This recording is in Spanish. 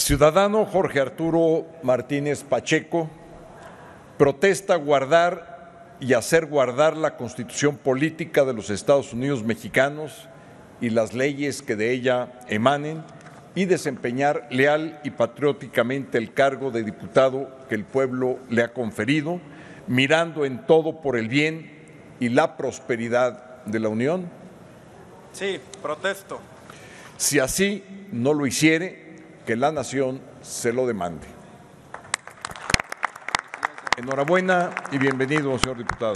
Ciudadano Jorge Arturo Martínez Pacheco protesta guardar y hacer guardar la Constitución Política de los Estados Unidos mexicanos y las leyes que de ella emanen y desempeñar leal y patrióticamente el cargo de diputado que el pueblo le ha conferido, mirando en todo por el bien y la prosperidad de la Unión? Sí, protesto. Si así no lo hiciere, que la nación se lo demande. Enhorabuena y bienvenido, señor diputado.